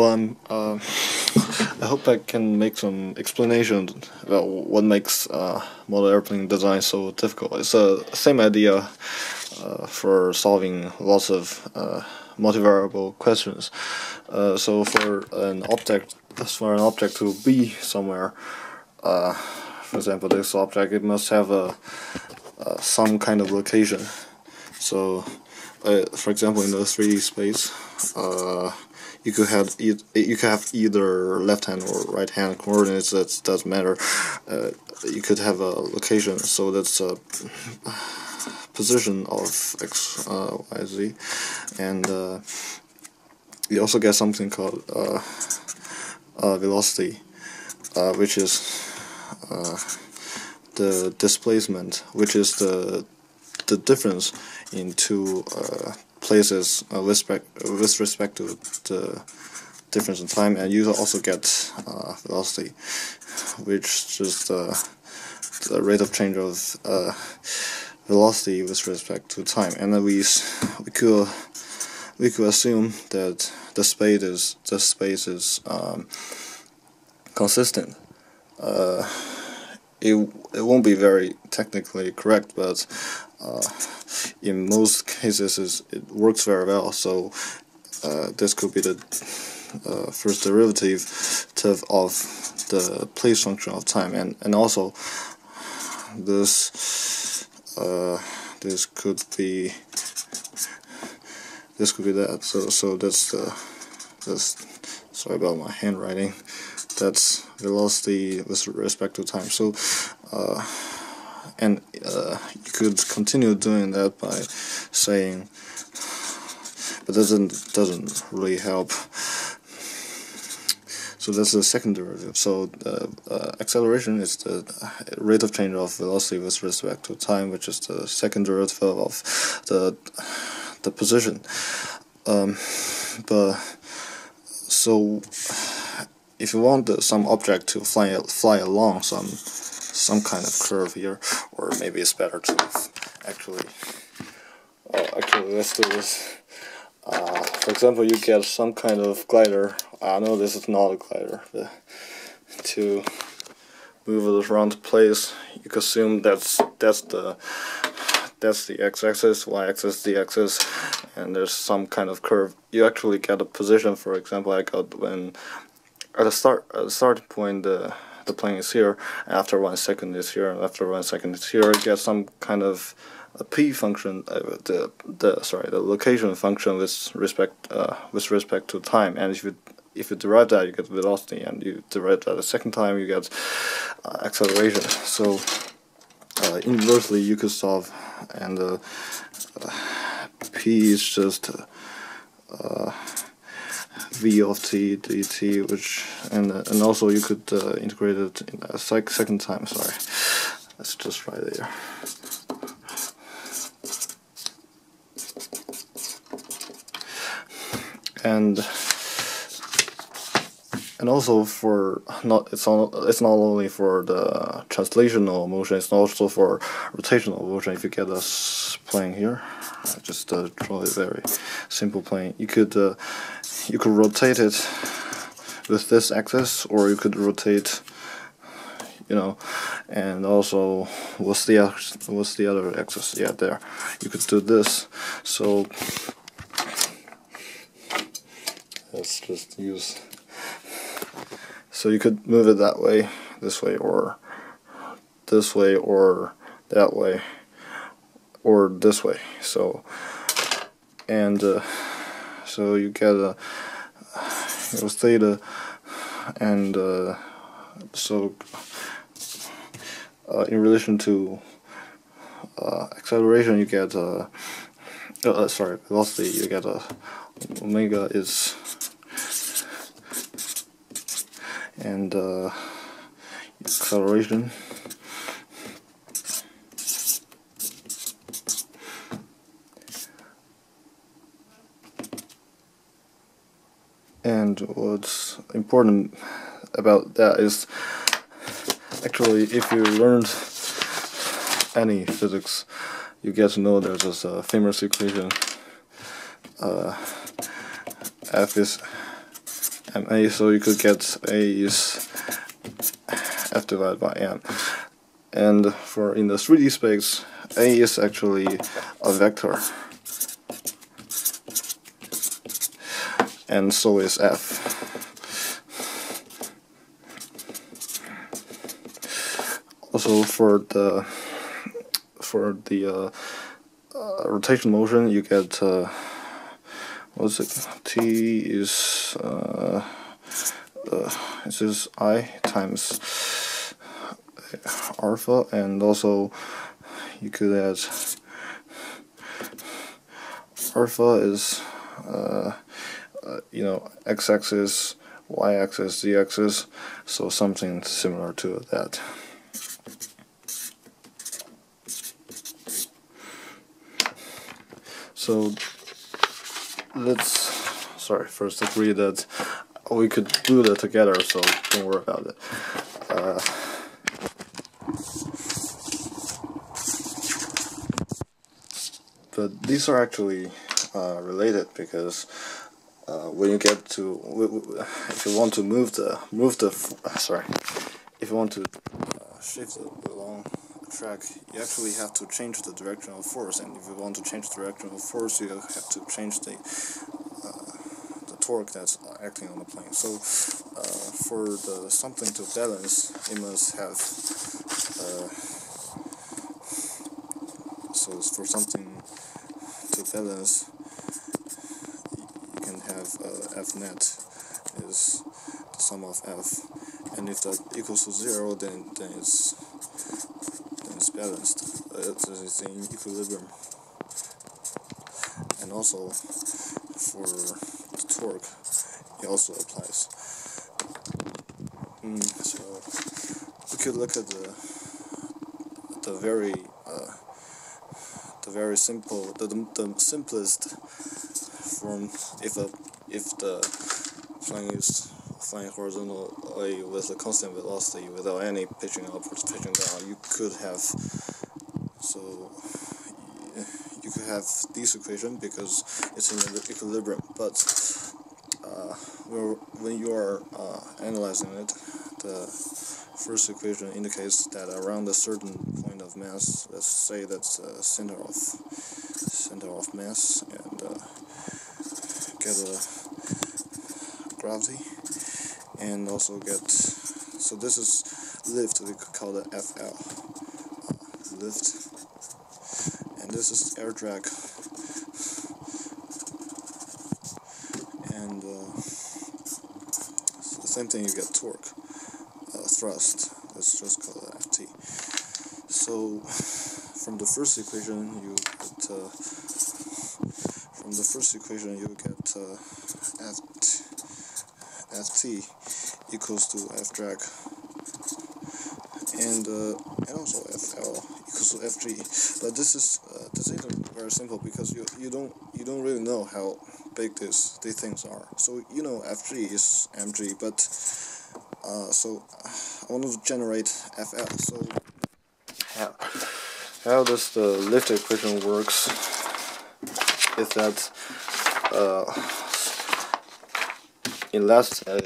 Well, I'm, uh, I hope I can make some explanation about what makes uh, model airplane design so difficult. It's the same idea uh, for solving lots of uh, multivariable questions. Uh, so for an object, for an object to be somewhere, uh, for example, this object, it must have a some kind of location. So, for example, in the 3D space you could have e you could have either left hand or right hand coordinates that doesn't matter. Uh, you could have a location so that's a position of x uh, y z. And uh, you also get something called uh, uh, velocity uh, which is the displacement which is the the difference in two places uh, with, respect, with respect to the difference in time and you also get uh, velocity which is the, the rate of change of uh, velocity with respect to time. And then we we could we could assume that the space is the space is um, consistent. Uh, it, it won't be very technically correct but uh, in most cases it works very well. So uh, this could be the uh, first derivative of the place function of time. And and also this uh, this could be this could be that. So so that's the that's sorry about my handwriting. That's velocity with respect to time. So uh, and uh, you could continue doing that by saying but doesn't doesn't really help. So that's the second derivative. So uh, uh, acceleration is the rate of change of velocity with respect to time which is the second derivative of the the position. Um, but so if you want some object to fly fly along some some kind of curve here, or maybe it's better to actually, uh, actually let's do this. Uh, for example, you get some kind of glider. I know this is not a glider, but to move it around the place, you assume that's that's the that's the x-axis, y-axis, z-axis, and there's some kind of curve. You actually get a position. For example, I got when at the start at the starting point the the plane is here, after one second is here, after one second is here, you get some kind of a p function, uh, the the sorry, the location function with respect uh, with respect to time, and if you if you derive that, you get velocity, and you derive that a second time, you get uh, acceleration. So uh, inversely, you could solve, and uh, p is just uh, v of t dt, which and and also you could uh, integrate it in a sec second time. Sorry, let's just try there. And and also for not it's not it's not only for the translational motion, it's also for rotational motion. If you get us playing here, I just uh, draw a very simple plane. You could uh, you could rotate it with this axis or you could rotate you know and also what's the what's the other axis. Yeah there. You could do this. So let's just use so you could move it that way this way or this way or that way or this way. So and uh, so you get a was theta and uh, so uh, in relation to uh, acceleration you get uh, uh, sorry velocity you get a omega is and uh, acceleration and what's important about that is actually if you learned any physics you get to know there's this uh, famous equation uh, F is ma, so you could get a is f divided by m. And for in the 3D space, a is actually a vector. And so is f. Also for the for the uh, uh, rotation motion, you get uh, what's it? T is uh, uh, this is I times alpha, and also you could add alpha is uh, uh, you know x-axis, y-axis, z-axis, so something similar to that. So let's sorry first agree that we could do that together. So don't worry about it. Uh, but these are actually uh, related because uh, when you get to if you want to move the move the sorry if you want to uh, shift the long track, you actually have to change the direction of force, and if you want to change the direction of force, you have to change the uh, the torque that's acting on the plane. So, uh, for the something to balance, it must have. Uh, so, for something to balance, can have uh, F net is the sum of F, and if that equals to zero, then then it's then it's balanced, it's in equilibrium. And also for the torque, it also applies. Mm, so we could look at the the very uh, the very simple the, the simplest if a if the plane is flying horizontally with a constant velocity without any pitching upwards, pitching down, you could have so you could have this equation because it's in equilibrium. But uh, when you are uh, analyzing it, the first equation indicates that around a certain point of mass, let's say that's the center of center of mass, and get a gravity and also get so this is lift we could call it FL uh, lift and this is air drag. And uh, same thing you get torque uh, thrust. Let's just call it FT so from the first equation you get uh, from the first equation you get uh, FT equals to f drag. And uh, and also fl equals to fg but this is uh, this is very simple because you you don't you don't really know how big this these things are. So you know fg is mg but uh, so I want to generate fl so how how does the lift equation works is that uh, in last uh,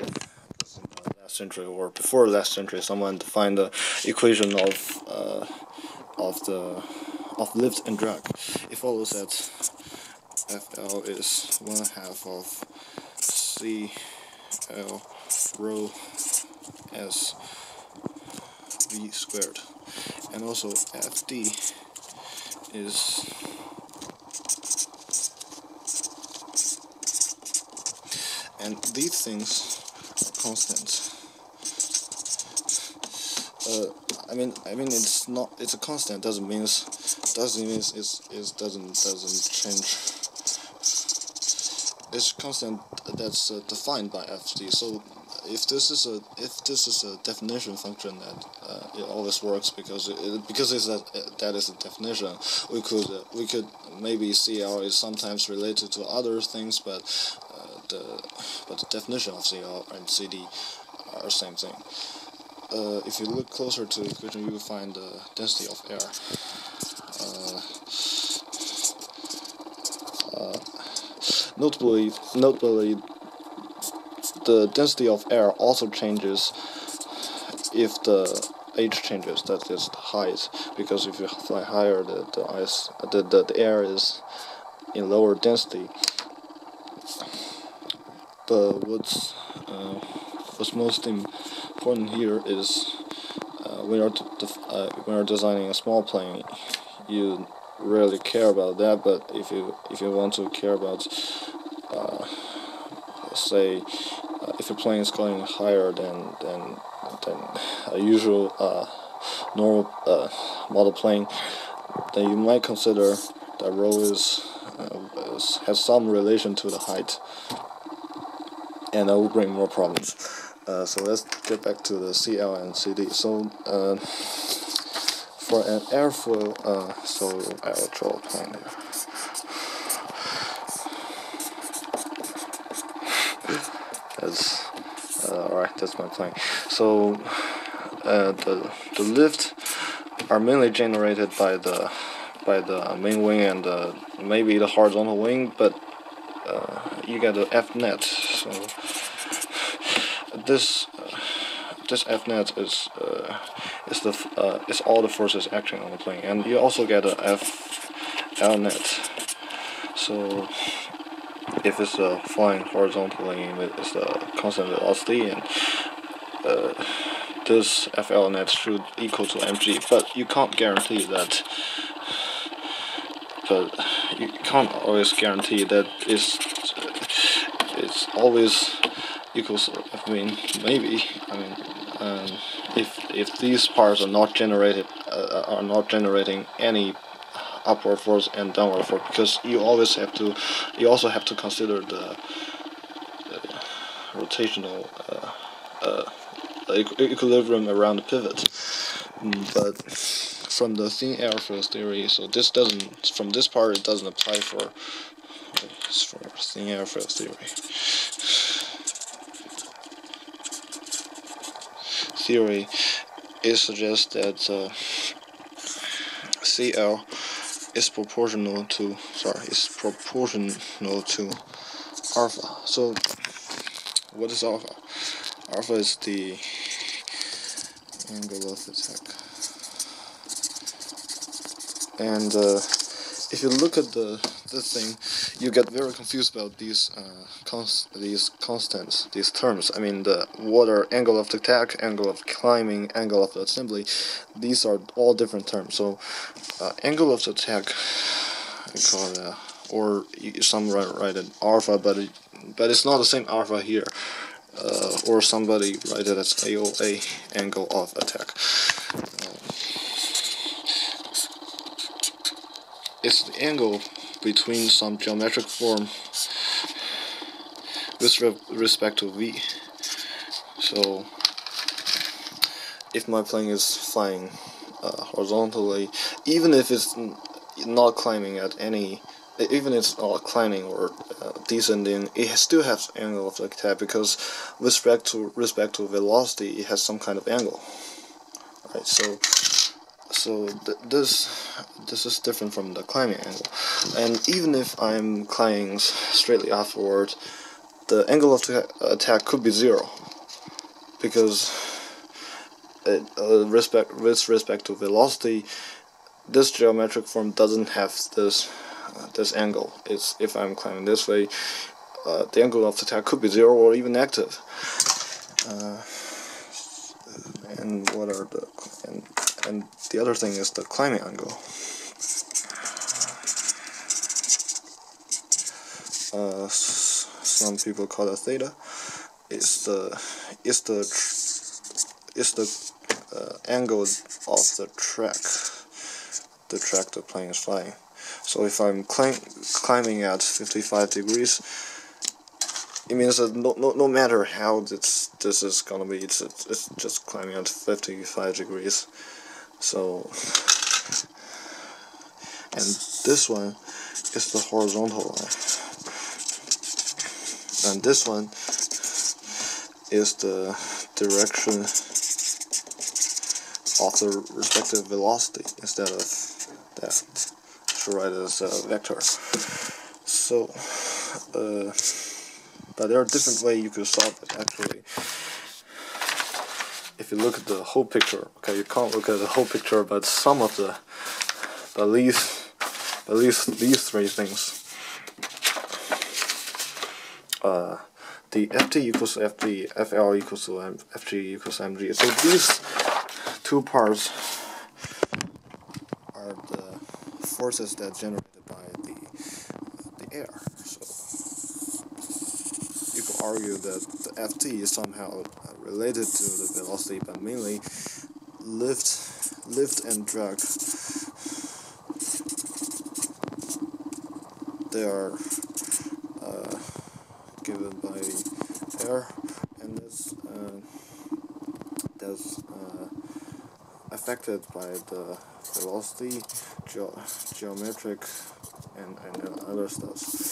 last century or before last century, someone defined the equation of uh, of the of lift and drag. It follows that FL is one half of CL rho S V squared, and also FD is and these things are constant. Uh, I mean, I mean, it's not. It's a constant. Doesn't means doesn't means it's it doesn't doesn't change. It's constant that's uh, defined by FD. So if this is a if this is a definition function that uh, it always works because it, because it's that that is a definition we could uh, we could maybe CL is sometimes related to other things but the but the definition of CL and CD are the same thing. Uh, if you look closer to the equation, you will find the density of air. Uh, uh, notably, notably, the density of air also changes if the age changes, that is the height. Because if you fly higher, the, the ice, the, the, the air is in lower density. But what's uh, what's most important here is uh, when you're uh, when you're designing a small plane, you really care about that. But if you if you want to care about, uh, say, uh, if your plane is going higher than than than a usual uh, normal model plane, then you might consider that rho is, is, has some relation to the height, and that will bring more problems. Uh, so let's get back to the CL and CD. So uh, for an airfoil, uh, so I'll draw a plane here. That's uh, alright. That's my plane. So uh, the the lift are mainly generated by the by the main wing and maybe the horizontal wing, but uh, you get the F net. So this this F net is uh, is the uh, is all the forces acting on the plane, and you also get a F L net. So if it's uh, flying horizontally, it's the constant velocity, and uh, this FL net should equal to mg, but you can't guarantee that. But you can't always guarantee that it's it's always equals. I mean, maybe. I mean, um, if if these parts are not generated uh, are not generating any upward force and downward force because you always have to you also have to consider the, the rotational uh, uh, equilibrium around the pivot mm, but from the thin airfoil theory so this doesn't from this part it doesn't apply for for thin airfoil theory theory it suggests that uh, CL is proportional to sorry is proportional to alpha. So what is alpha? Alpha is the angle of attack. And uh, if you look at the the thing, you get very confused about these uh, const these constants, these terms. I mean, the water angle of attack, angle of climbing, angle of the assembly. These are all different terms. So, uh, angle of attack, I call it, uh, or some write, write it alpha, but it, but it's not the same alpha here. Uh, or somebody write it as AOA, angle of attack. It's the angle between some geometric form with re respect to v. So if my plane is flying uh, horizontally, even if it's not climbing at any, even if it's not climbing or uh, descending, it still has angle of attack because with respect to respect to velocity, it has some kind of angle. Right, so so th this this is different from the climbing angle. And even if I'm climbing straightly afterward the angle of attack could be zero. Because it, uh, respect with respect to velocity this geometric form doesn't have this uh, this angle. It's if I'm climbing this way uh, the angle of attack could be zero or even negative. Uh, and what are the and and the other thing is the climbing angle. Uh, some people call it theta. It's the it's the it's the uh, angle of the track, the track the plane is flying. So if I'm climb, climbing at 55 degrees, it means that no, no, no matter how this this is gonna be, it's, it's just climbing at 55 degrees. So, and this one is the horizontal line. And this one is the direction of the respective velocity instead of that. Should write as a vector. So, uh, but there are different ways you could solve it actually. If you look at the whole picture, okay, you can't look at the whole picture, but some of the, at least, at least these three things. Uh, the ft equals ft, fl equals to m, fg equals mg. So these two parts are the forces that generated by the the air. Argue that the ft is somehow related to the velocity, but mainly lift, lift and drag. They are uh, given by air, and that's uh, that's uh, affected by the velocity, ge geometric, and, and other stuff.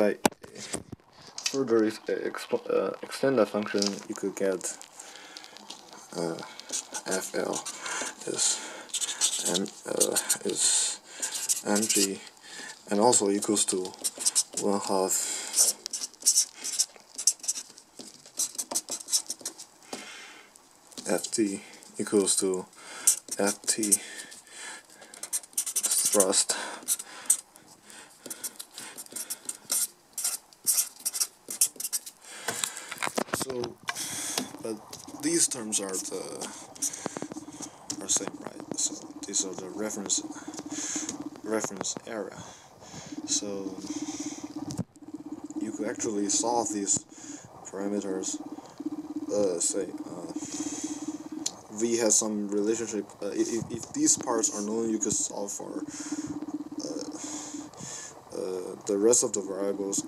If I further uh, extend that function, you could get uh, FL is m uh, is mg and also equals to one half ft equals to ft thrust So, but these terms are the are same, right? So these are the reference reference area. So you could actually solve these parameters. Uh, say uh, v has some relationship. Uh, if if these parts are known, you could solve for uh, uh, the rest of the variables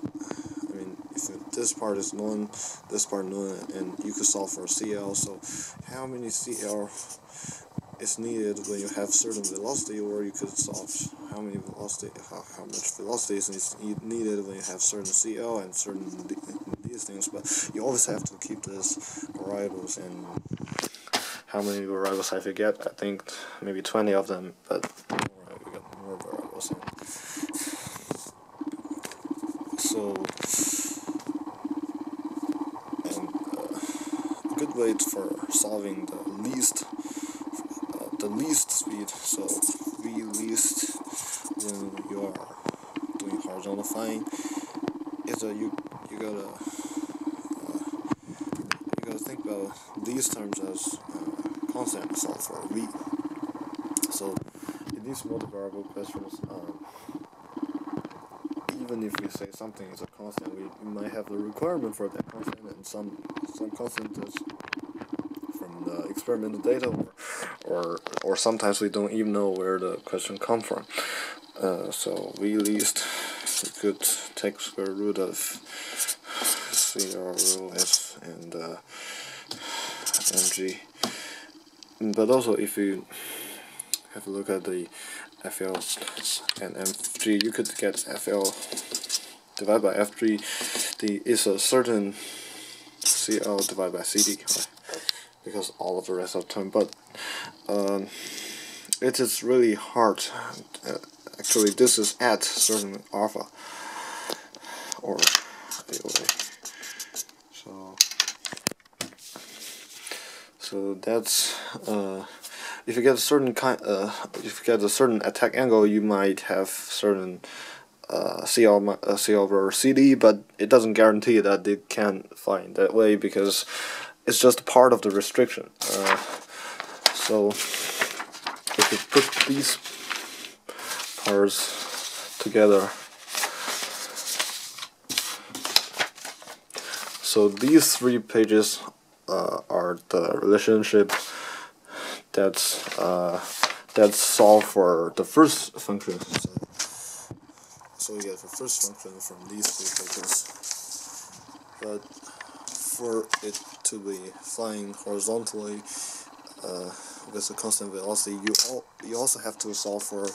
this part is known, this part known, and you could solve for CL. So how many CL is needed when you have certain velocity, or you could solve how many velocity, how, how much velocity is needed when you have certain CL and certain these things. But you always have to keep these variables and how many variables I forget. I think maybe 20 of them, but we got more variables. In. So good way for solving the least uh, the least speed so v least when you are doing horizontal flying is that you you gotta uh, you gotta think about these terms as uh, constant solve for v so in these multivariable questions um, even if we say something is a constant, we, we might have the requirement for that constant and some some constant is from the experimental data or, or or sometimes we don't even know where the question come from. Uh, so we at least could take square root of C and uh, mg. But also if you have a look at the FL and FG, you could get FL divided by F3 the is a certain CL divided by CD because all of the rest of the term but um, it is really hard uh, actually this is at certain alpha or so so that's uh, if you get a certain kind, uh, if you get a certain attack angle, you might have certain uh, CL, uh, CL over CD, but it doesn't guarantee that it can find that way because it's just part of the restriction. Uh, so if you put these parts together, so these three pages uh, are the relationship that's uh, that's solved for the first function. So, so we get the first function from these two pages. But for it to be flying horizontally uh, with a constant velocity, you all you also have to solve for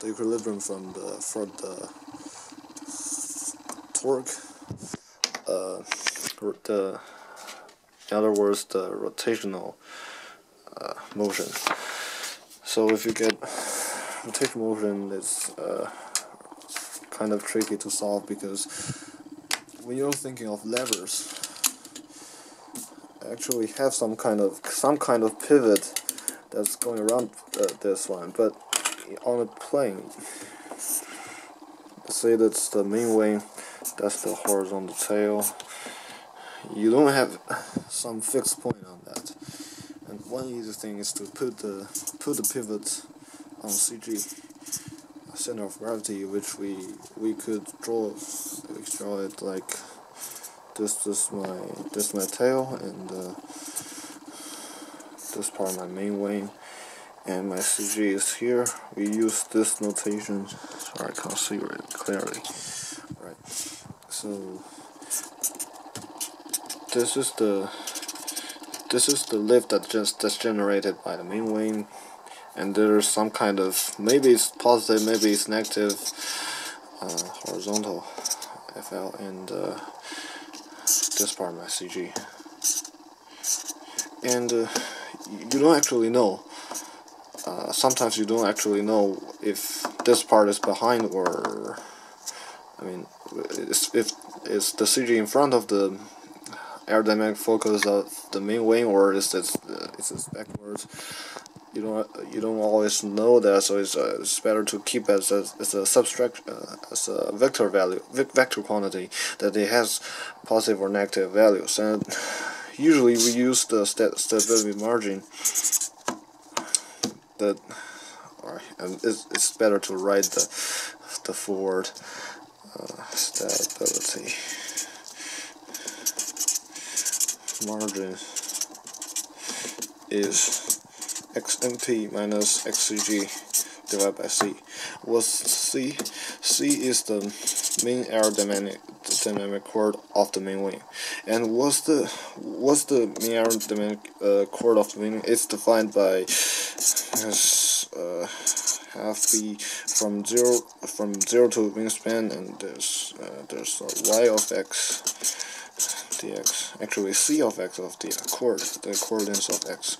the equilibrium from the for the torque. Uh, the in other words, the rotational uh, motion. So if you get rotation motion, it's uh, kind of tricky to solve because when you're thinking of levers, actually have some kind of some kind of pivot that's going around uh, this one, but on a plane, say that's the main wing, that's the horizontal tail. You don't have some fixed point on one easy thing is to put the put the pivot on CG center of gravity, which we we could draw draw it like this. This my this my tail and uh, this part my main wing and my CG is here. We use this notation. Sorry, I can't see it clearly. Right. So this is the this is the lift that just that's generated by the main wing and there's some kind of maybe it's positive maybe it's negative uh, horizontal FL and uh, this part my CG and uh, you don't actually know. Uh, sometimes you don't actually know if this part is behind or I mean if it's the CG in front of the aerodynamic focus of the main wing or is it is it backwards? You don't you don't always know that so it's, uh, it's better to keep as a, as a subtract uh, as a vector value vector quantity that it has positive or negative values. And usually we use the st stability margin that and it's, it's better to write the the forward uh, stability margin is xmp minus xcg divided by c. Was c? c is the main aerodynamic dynamic chord of the main wing, and what's the what's the main aerodynamic uh, chord of the wing? It's defined by uh, half b from zero from zero to wingspan, and there's uh, there's a y of x dx. Actually c of x of the chord the length of x.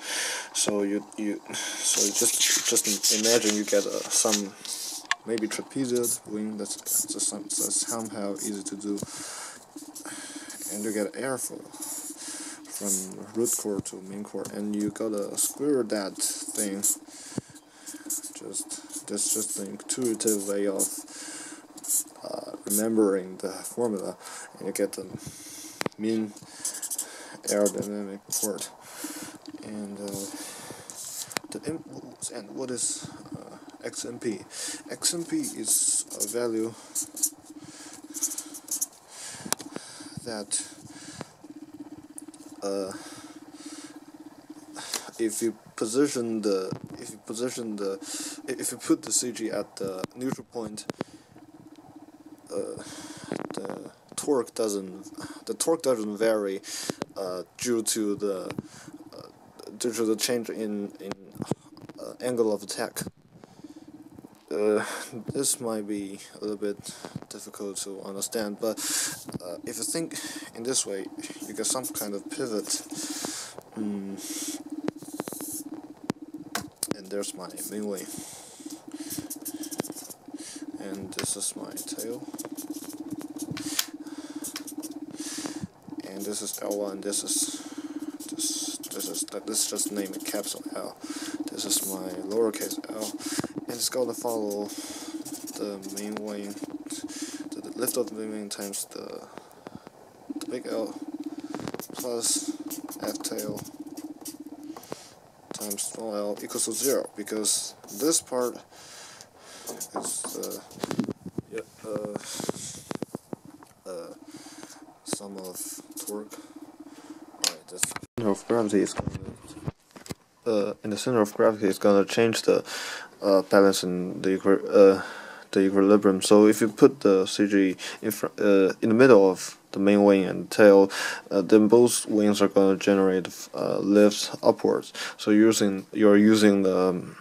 So you you so you just just imagine you get uh, some maybe trapezoid wing that's some, that's somehow easy to do. And you get airflow from root chord to main chord and you gotta square that thing. Just that's just the intuitive way of uh, remembering the formula. And you get the mean aerodynamic chord and uh, the and what is uh, XMP XMP is a value that uh, if you position the if you position the if you put the CG at the neutral point uh, the torque doesn't the torque doesn't vary uh, due to the uh, due to the change in in uh, angle of attack. Uh, this might be a little bit difficult to understand, but uh, if you think in this way, you get some kind of pivot. Mm, and there's my main wing. And this is my tail. and this is L1 this is this this is this is just name it capital L. This is my lowercase l and it's going to follow the main wing the lift of the main wing times the, the big L plus F tail times small l equals to zero because this part is uh, yeah, uh, uh, sum of torque. Alright, the center of gravity is uh, in the center of gravity is gonna change the uh, balance in the uh, the equilibrium. So if you put the CG in uh, in the middle of the main wing and tail, uh, then both wings are gonna generate uh, lift upwards. So using you're using the um,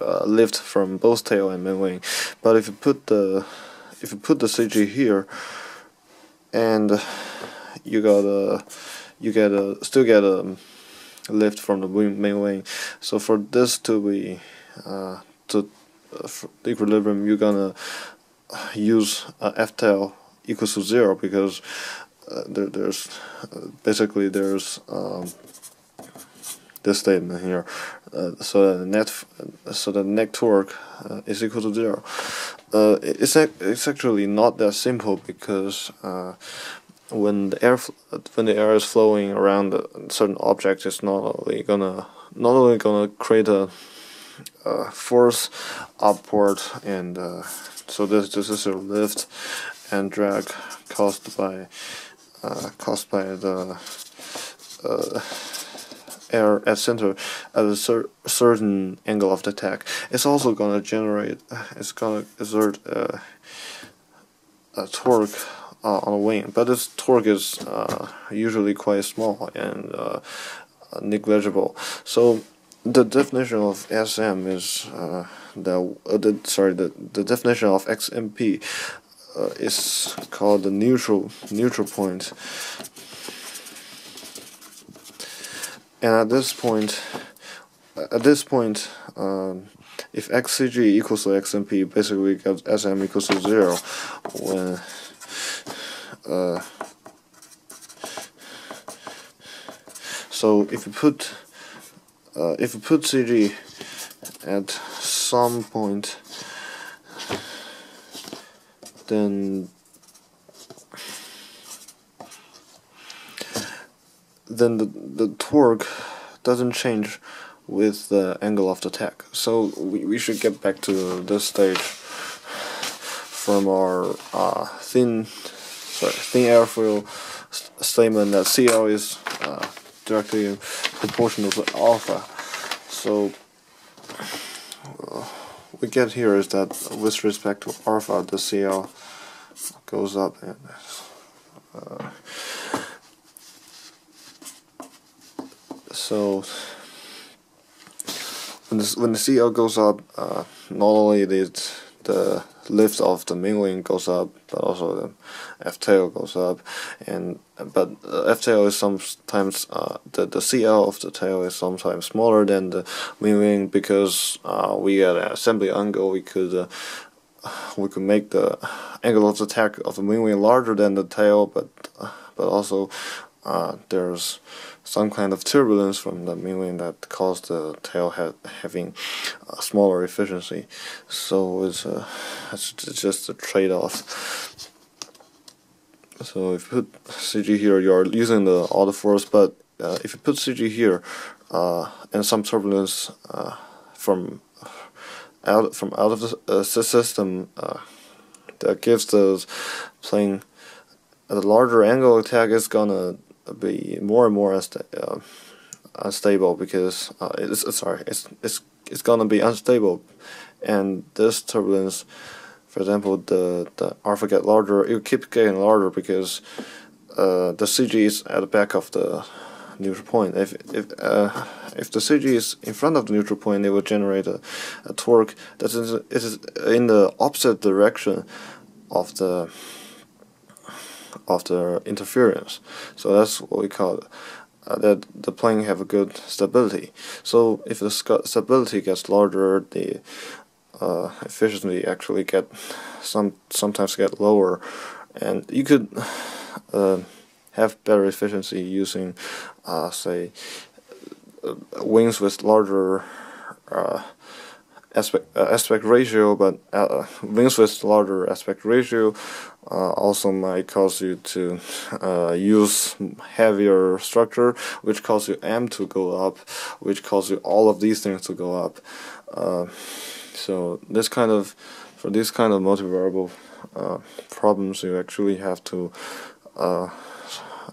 uh, lift from both tail and main wing. But if you put the if you put the CG here and you got a you get a still get a lift from the main wing. So for this to be uh, to uh, equilibrium, you're gonna use uh, f tail equals to zero because uh, there, there's uh, basically there's um, this statement here, uh, so the net so the net torque uh, is equal to zero. Uh, it's it's actually not that simple because uh, when the air when the air is flowing around a certain object, it's not only gonna not only gonna create a, a force upward and uh, so this this is a lift and drag caused by uh, caused by the uh, air at center at a cer certain angle of the attack. It's also gonna generate. It's gonna exert uh, a torque uh, on the wing, but this torque is uh, usually quite small and uh, negligible. So the definition of SM is uh, the, uh, the sorry the the definition of XMP uh, is called the neutral neutral point. And at this point, at this point, um, if XCG equals to XMP, basically we get SM equals to zero when uh, so if you put uh, if you put CG at some point then then the, the torque doesn't change with the angle of the attack. So we, we should get back to this stage from our uh, thin thin airfoil st statement that CL is uh, directly proportional to alpha. So uh, we get here is that with respect to alpha, the CL goes up and uh, so when the, when the CL goes up, uh, not only the the lift of the main wing goes up, but also the F tail goes up, and but uh, F tail is sometimes uh, the the CL of the tail is sometimes smaller than the main wing because uh, we at an assembly angle. We could uh, we could make the angle of attack of the wing larger than the tail, but but also uh, there's some kind of turbulence from the wing that caused the tail head having a smaller efficiency. So it's, uh, it's just a trade-off. So if you put CG here, you are using the auto force, but uh, if you put CG here uh, and some turbulence uh, from out from out of the uh, system uh, that gives the plane a larger angle attack is gonna be more and more unsta uh, unstable because uh, it's sorry it's it's it's gonna be unstable, and this turbulence, for example, the the alpha get larger. It will keep getting larger because uh, the CG is at the back of the neutral point. If if uh, if the CG is in front of the neutral point, it will generate a, a torque that is, is in the opposite direction of the of the interference. So that's what we call. Uh, that the plane have a good stability. So if the stability gets larger, the uh, efficiency actually get some sometimes get lower, and you could uh, have better efficiency using, uh, say, uh, wings with larger uh, aspect uh, aspect ratio, but uh, wings with larger aspect ratio uh, also might cause you to uh, use heavier structure, which cause you M to go up, which cause you all of these things to go up. Uh, so this kind of for this kind of multivariable uh, problems, you actually have to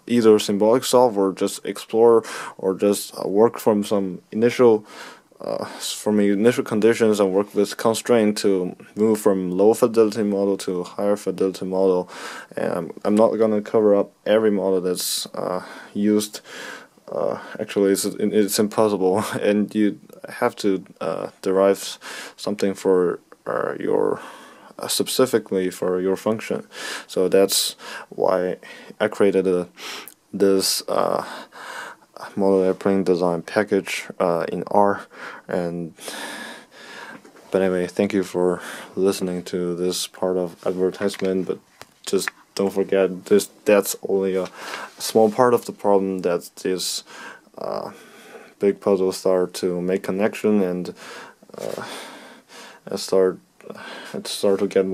either symbolic solve or just explore or just work from some initial uh, from initial conditions and work with constraint to move from low fidelity model to higher fidelity model. And I'm not going to cover up every model that's uh, used. Uh, actually, it's, it's impossible, and you have to uh, derive something for uh, your uh, specifically for your function. So that's why I created a, this model airplane design package uh, in R. And but anyway thank you for listening to this part of advertisement but just don't forget this that's only a small part of the problem that this uh, big puzzle start to make connection and uh, start start to get